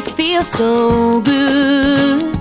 it feels so good.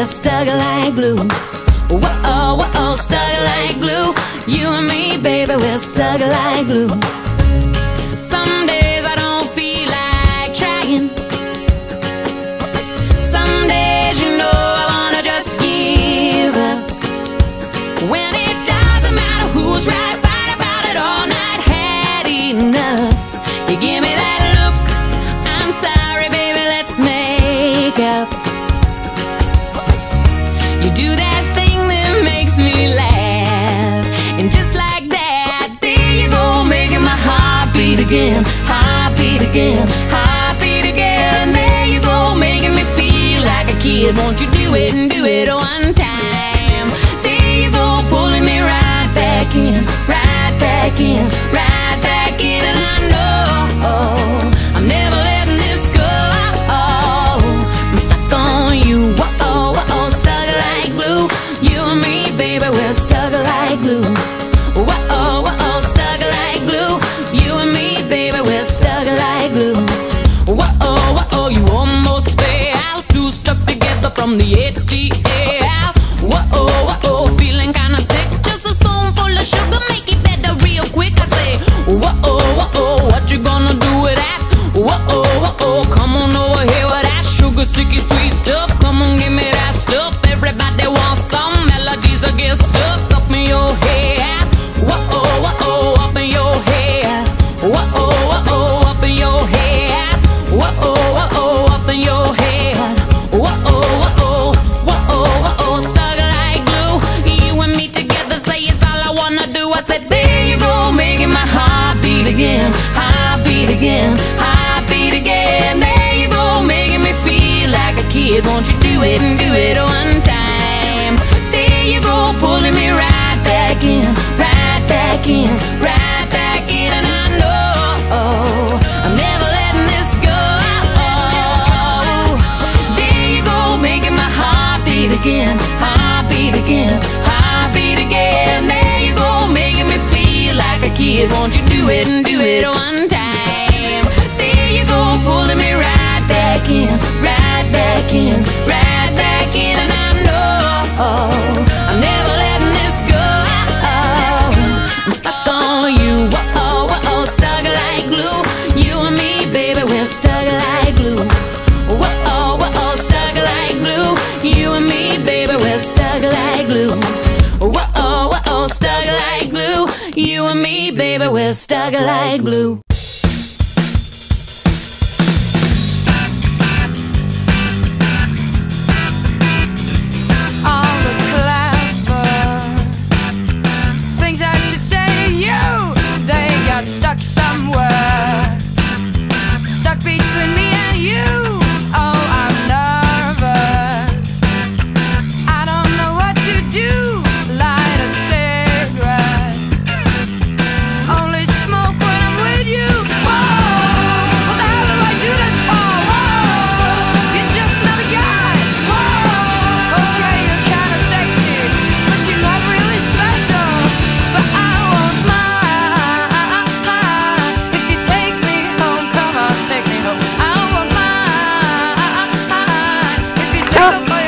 We're stuck like glue. Whoa, -oh, whoa, -oh, stuck like glue. You and me, baby, we're stuck like glue. again, heartbeat again, heartbeat again. There you go, making me feel like a kid. Won't you do it and do it one time? There you go, pulling me right back in, right back in, right. yeah. Whoa, whoa, feeling kind again, heartbeat again, heartbeat again. There you go, making me feel like a kid. Won't you do it and do it one time? There you go, pulling me right back in, right back in, right. baby, we're stuck like glue. Huh?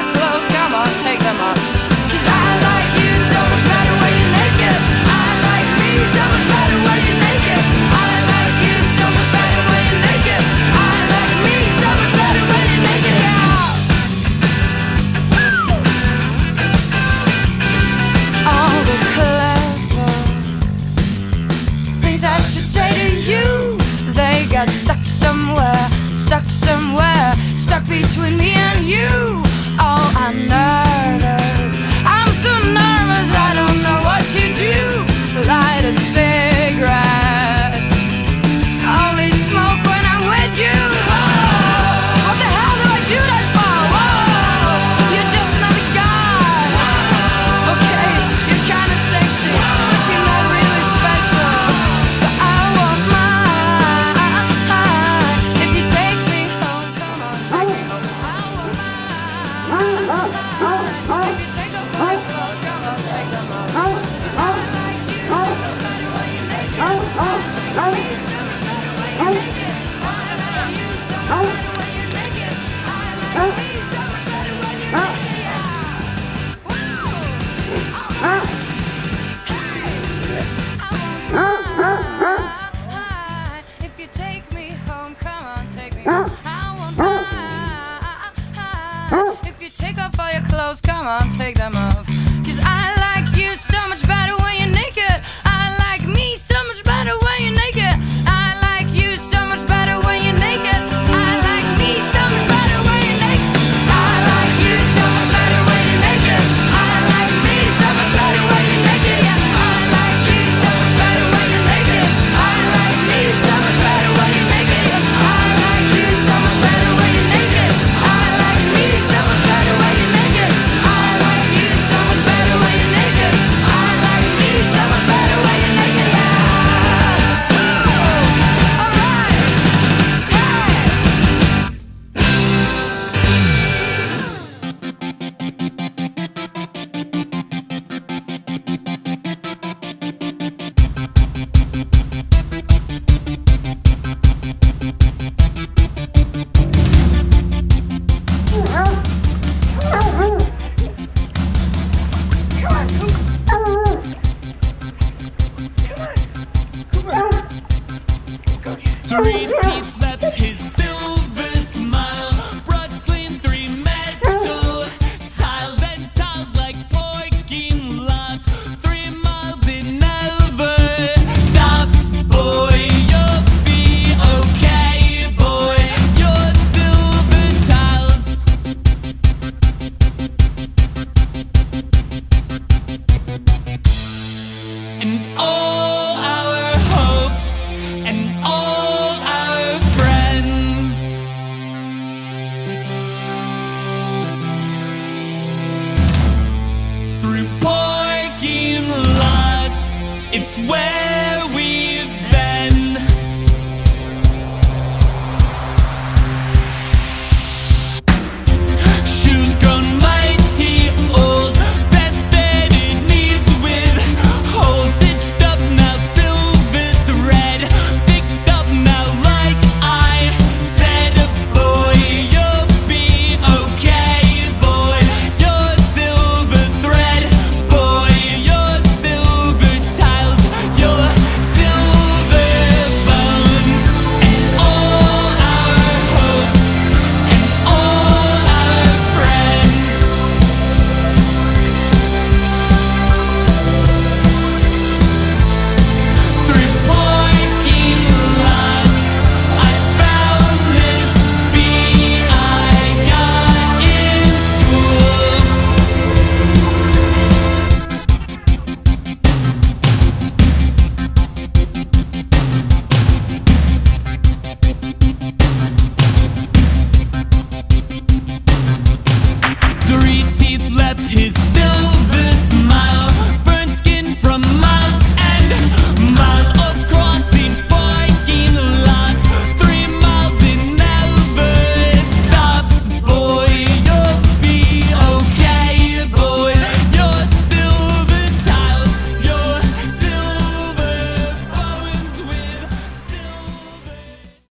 can't take them off.